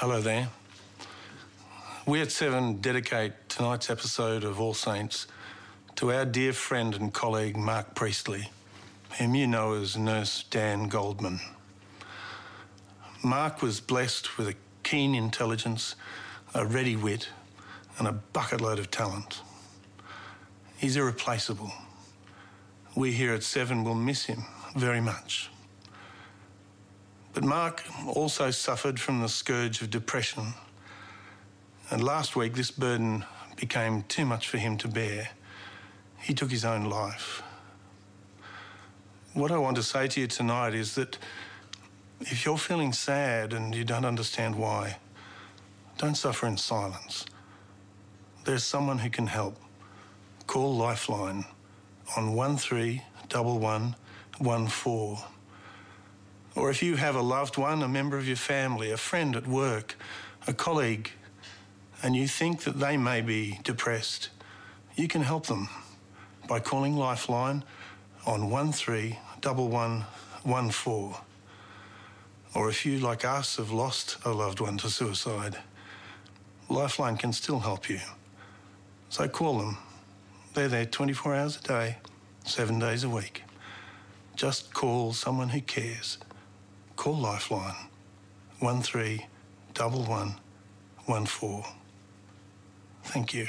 Hello there. We at Seven dedicate tonight's episode of All Saints to our dear friend and colleague Mark Priestley, whom you know as Nurse Dan Goldman. Mark was blessed with a keen intelligence, a ready wit, and a bucket load of talent. He's irreplaceable. We here at Seven will miss him very much. But Mark also suffered from the scourge of depression. And last week, this burden became too much for him to bear. He took his own life. What I want to say to you tonight is that if you're feeling sad and you don't understand why, don't suffer in silence. There's someone who can help. Call Lifeline on 131114. Or if you have a loved one, a member of your family, a friend at work, a colleague, and you think that they may be depressed, you can help them by calling Lifeline on 131114. Or if you, like us, have lost a loved one to suicide, Lifeline can still help you. So call them. They're there 24 hours a day, seven days a week. Just call someone who cares. Call Lifeline 131114. Thank you.